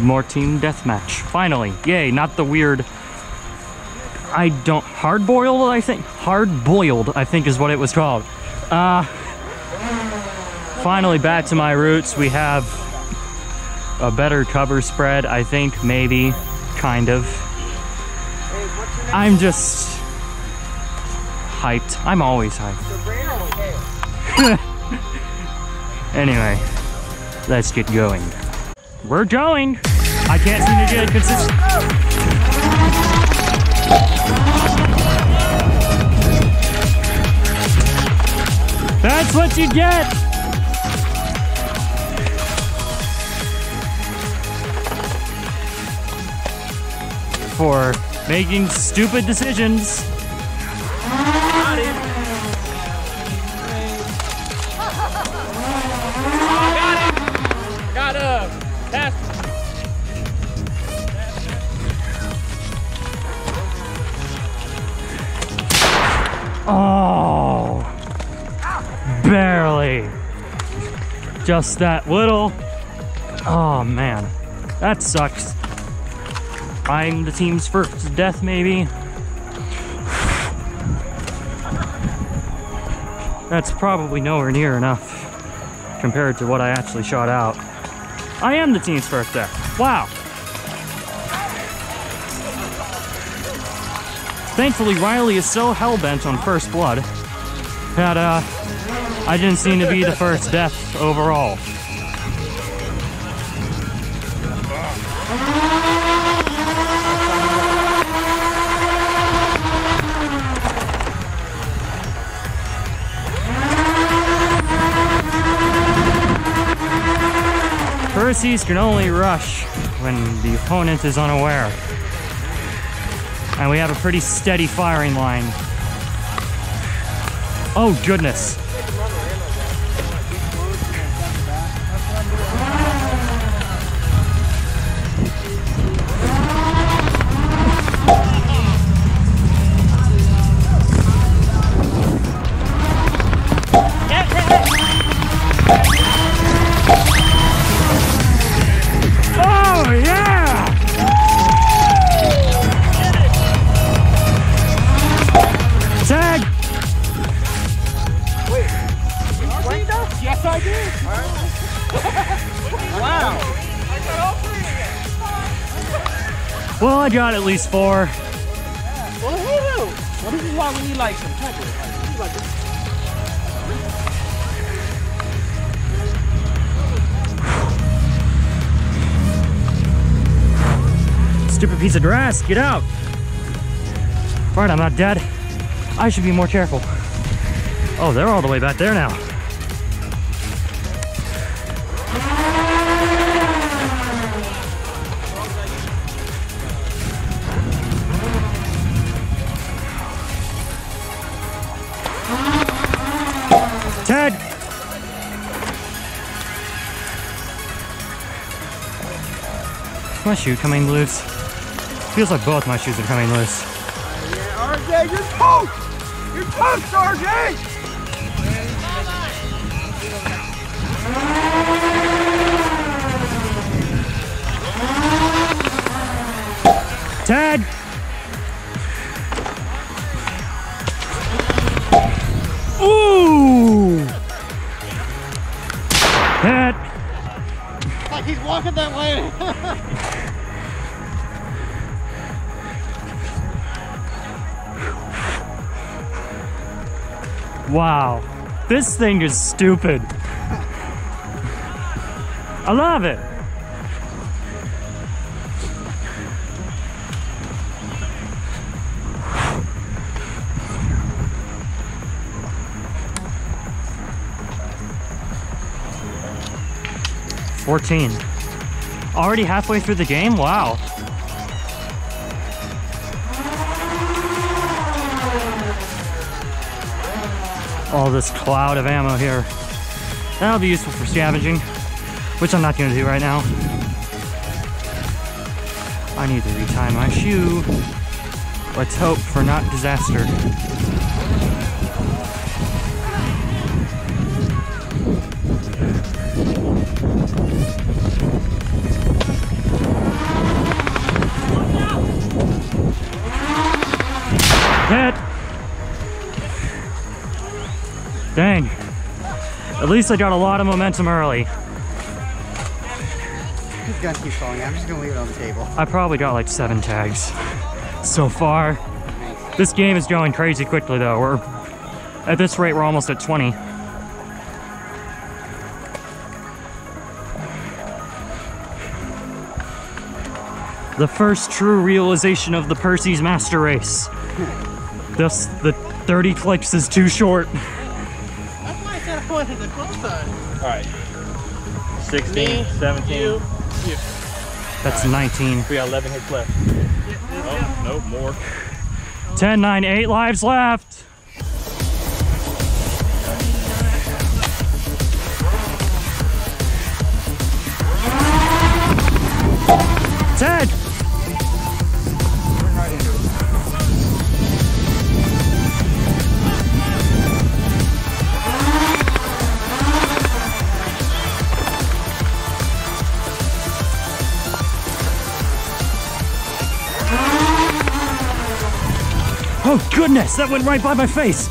More team deathmatch. Finally. Yay, not the weird. I don't. Hard boiled, I think. Hard boiled, I think is what it was called. Uh. Finally, back to my roots. We have a better cover spread, I think, maybe. Kind of. I'm just hyped. I'm always hyped. anyway, let's get going. We're going. I can't seem to get consistent. That's what you get. For making stupid decisions. Barely. Just that little. Oh man, that sucks. I'm the team's first death, maybe. That's probably nowhere near enough compared to what I actually shot out. I am the team's first death. Wow. Thankfully, Riley is so hell-bent on first blood that uh, I didn't seem to be the first death overall. Perses can only rush when the opponent is unaware. And we have a pretty steady firing line. Oh, goodness. Got at least four. Well, woo Well, this is why we need like some like, Stupid piece of grass, get out! All right, I'm not dead. I should be more careful. Oh, they're all the way back there now. My shoe coming loose. Feels like both my shoes are coming loose. Yeah, RJ, you're toast! You're toast, RJ! Ted! Ooh! Hit! Like he's walking that way. Wow. This thing is stupid. I love it. Fourteen. Already halfway through the game? Wow. All this cloud of ammo here. That'll be useful for scavenging, which I'm not going to do right now. I need to retie my shoe. Let's hope for not disaster. Dang. At least I got a lot of momentum early. This gun keeps falling. I'm just gonna leave it on the table. I probably got like seven tags so far. This game is going crazy quickly though. We're at this rate we're almost at 20. The first true realization of the Perses Master Race. This the 30 clicks is too short. Wanted the close side. All right. 16, Me, 17. You, you. That's 19. We got 11 hits left. Oh, no, more. 10, 9, 8 lives left. Goodness, that went right by my face.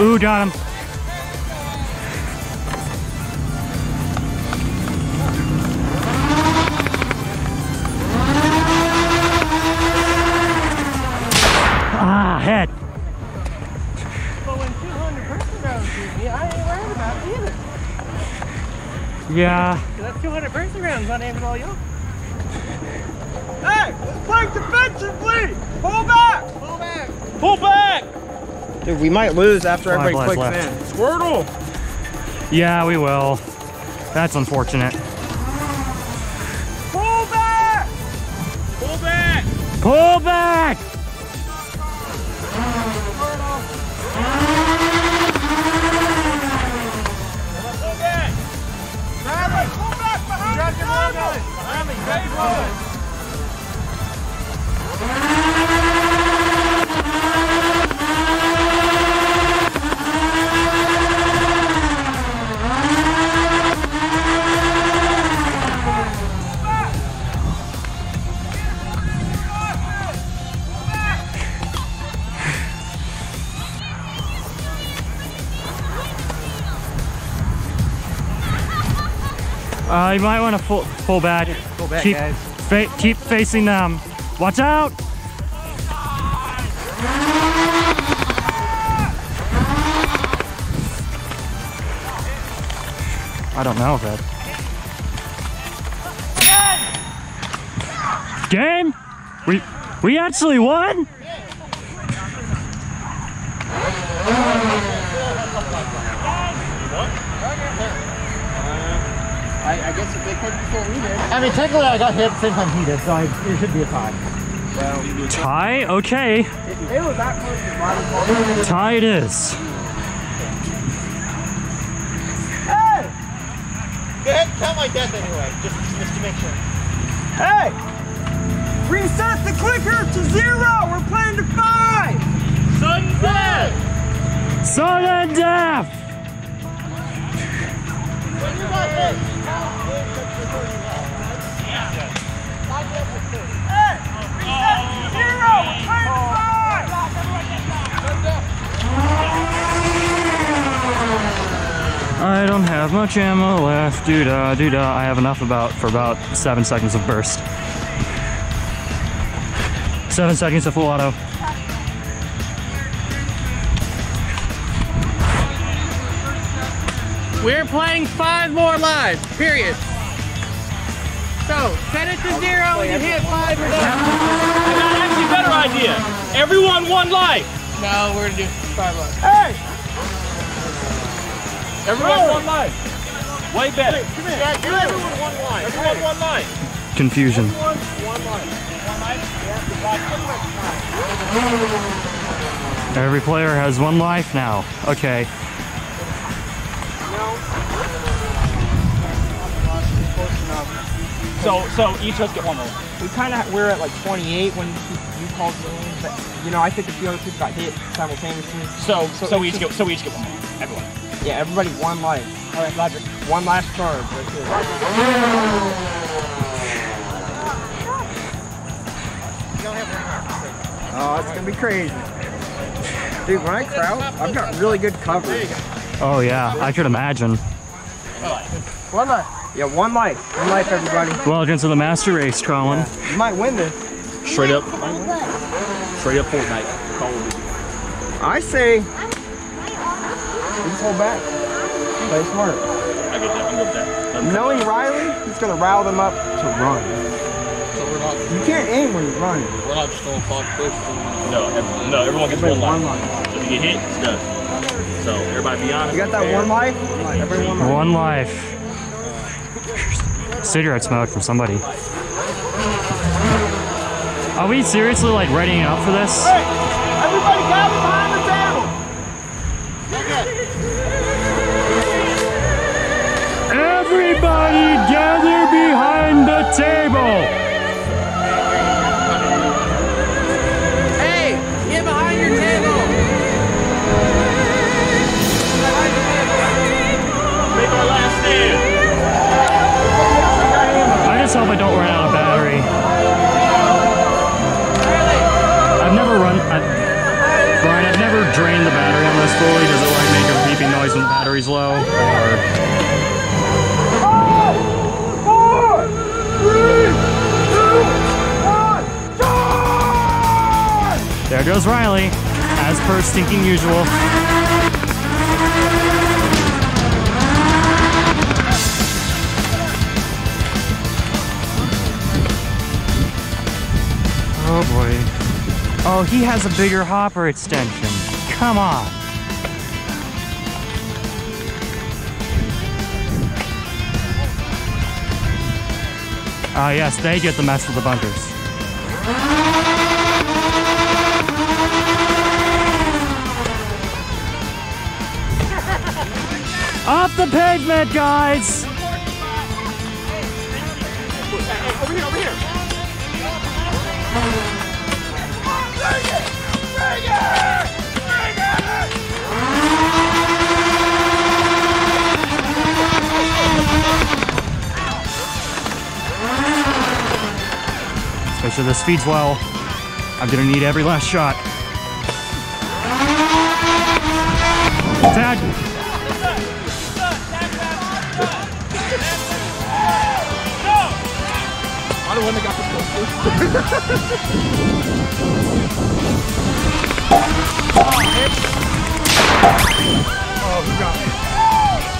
Ooh, got him. Yeah. 'Cause that's 200 person rounds, not aiming all you. Hey, let's play defensively. Pull back. Pull back. Pull back! Dude, we might lose after Five everybody lives clicks left. in. Squirtle! Yeah, we will. That's unfortunate. Pull back. Pull back! Pull back! Uh, you might want to pull, pull back. Pull back, keep, guys. fa- keep facing them. Watch out! I don't know, Red. Game? We we actually won? I guess if they clicked before we did. I mean, technically I got hit at the same time he did, so I, it should be a tie. Tie? Okay. If they were that close to bottom Tie it is. Go ahead and count my death anyway, just, just to make sure. Hey! Reset the clicker to zero! We're playing to five! Sudden death! Sudden death! When you got hit, I don't have much ammo left. Doo da, doo da. I have enough about for about seven seconds of burst. Seven seconds of full auto. We're playing five more lives, period. So, set it to zero when you hit five or done. I got actually a better idea. Everyone one life. No, we're gonna do five lives. Hey! Everyone one life. Way better. Yeah, give everyone one line. Everyone one life. Confusion. One, one line. One line? Yeah, that's pretty much time. Every player has one life now. Okay. So, so each of us get one more. We kind of we're at like 28 when you, you called me but you know I think a few other people got hit simultaneously. So, so, So we each get, so we each get one more. Everyone. Yeah, everybody one life. All right, Roger. One last charge. Right here. Oh, it's gonna be crazy. Dude, when I crouch, I've got really good coverage. Oh yeah, I could imagine. One life. Yeah, one life. One life, everybody. Welcome to the master race, Colin. You might win this. Straight up. Straight up Fortnite. Call of Duty. I say, just hold back. Play smart. I get that. I'm good with that. Let 'em come Knowing. Riley, he's gonna rile them up to run. So we're not, You can't aim when you run. we're not just going five push. No, every, no, everyone gets Everybody one one life. So if you get hit, it's done. So everybody be honest. You got that fair. one life? Every one life. One life. Cigarette smoke from somebody. Are we seriously like readying up for this? Everybody gather behind the table. Everybody gather behind the table. Hey, get behind your table. Make our last stand. I just hope I don't run out Drained the battery on this fully. Does it like make a beeping noise when the battery's low? Or there goes Riley, as per stinking usual. Oh boy. Oh, he has a bigger hopper extension. Come on. Ah, yes, they get the mess with the bunkers. Off the pavement, guys! Sure this feeds well. I'm gonna need every last shot. Tag! I'm the one that got the.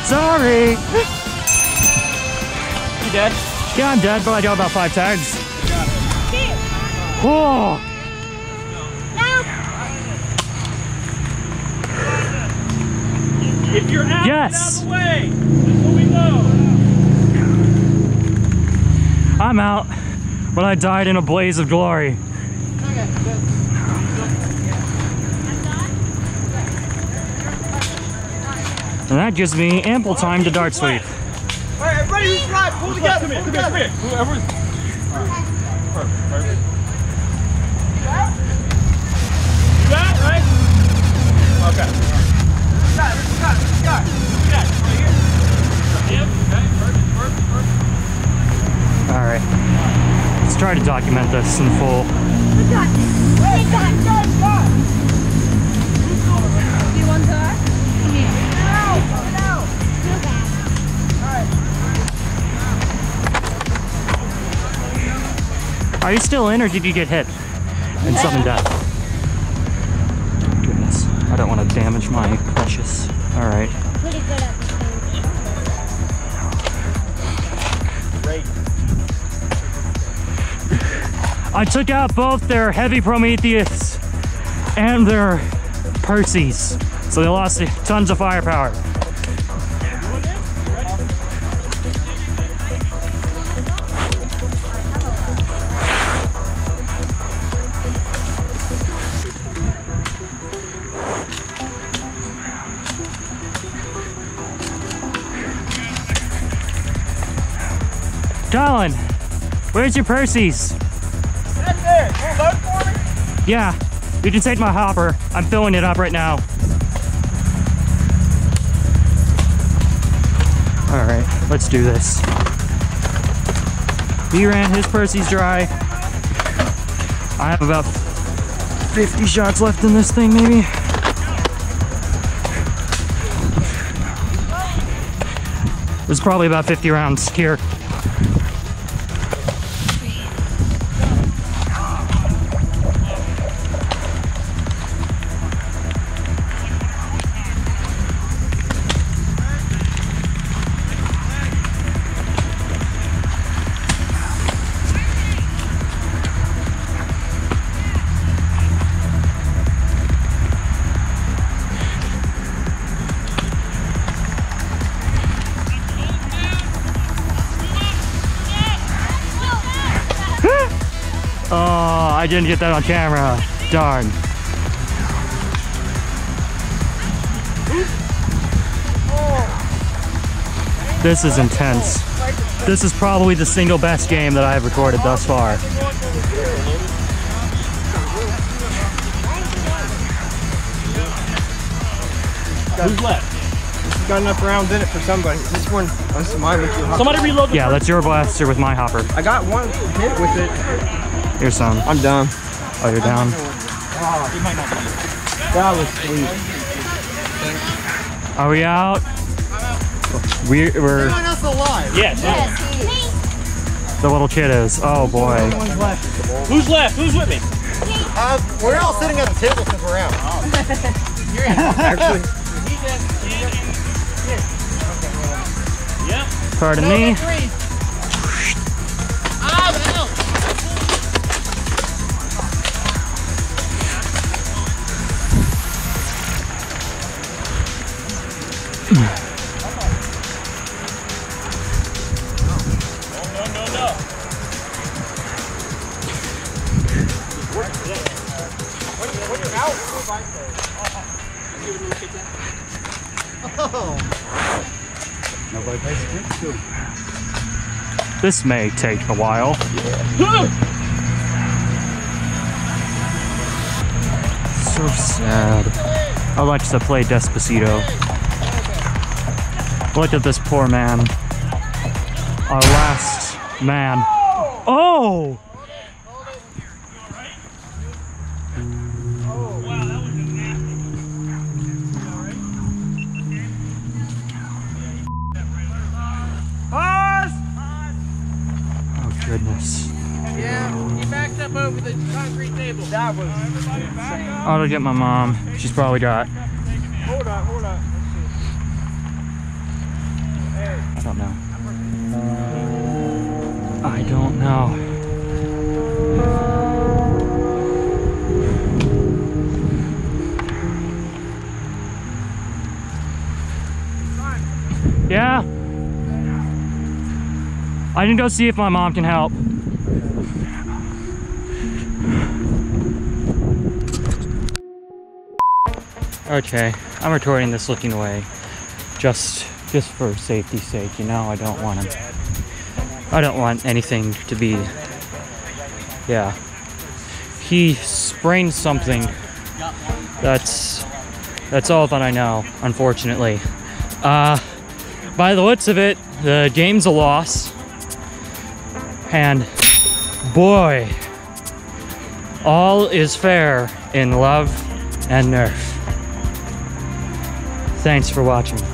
Sorry! You dead? Yeah, I'm dead, but I got about five tags. Oh! If you're out, Yes. out of the way. That's what we know. I'm out, but I died in a blaze of glory. And that gives me ample time to dart sweep. All right, everybody who's right, pull together. Come here, Pull come here, together. come here. Whoever's. Perfect, perfect. Okay. Got it, got it, got it. Yeah, right here. Yep, okay, perfect, perfect, perfect. All right, let's try to document this in full. You want that? No, Are you still in, or did you get hit and sudden death? Goodness, I don't want to damage my precious. All right. Pretty good at. I took out both their heavy Prometheus and their Perseus, so they lost tons of firepower. Colin, where's your? That's it. Pull load for me. Yeah, you can take my hopper. I'm filling it up right now. All right, let's do this. He ran his Perses dry. I have about 50 shots left in this thing, maybe. There's probably about 50 rounds here. I didn't get that on camera. Darn. This is intense. This is probably the single best game that I have recorded thus far. Who's left? Got enough rounds in it for somebody. This one, this is mine. With you. Somebody reload the Yeah, that's your blaster with my hopper. I got one hit with it. Here's some. I'm done. Oh, you're down. That was sweet. Are we out? We, we're Anyone else alive? Yes. the little kiddos. Oh boy. Who's left? Who's with me? Uh, we're all sitting at the table because we're out. Actually, Yeah. Pardon me. This may take a while. So sad. Alexa, play Despacito. Look at this poor man. Our last man. Oh! Oh goodness. yeah, he backed up over the concrete table. That was. I'll go get my mom. She's probably got. Hold on, hold on. I don't know. I don't know. Yeah. I can go see if my mom can help. Okay, I'm recording this looking away. Just just for safety's sake, you know, I don't want to I don't want anything to be Yeah. He sprained something. That's that's all that I know, unfortunately. Uh by the looks of it, the game's a loss. And boy, all is fair in love and nerf. Thanks for watching.